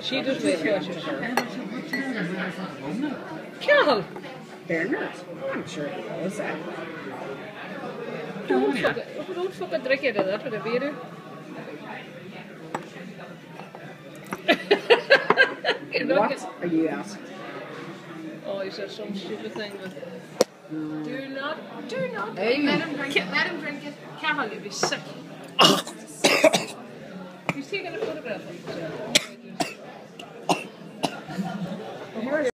She does She's her. Carol! Bernard, I'm sure he knows that. Don't fucking, don't fucking drink it dat for the beer. what are you asking? Oh, he said some stupid thing. But mm. Do not, do not. Hey. Let him drink it. Let him drink it. Carol, you'll be sick. he's taking a photograph of himself.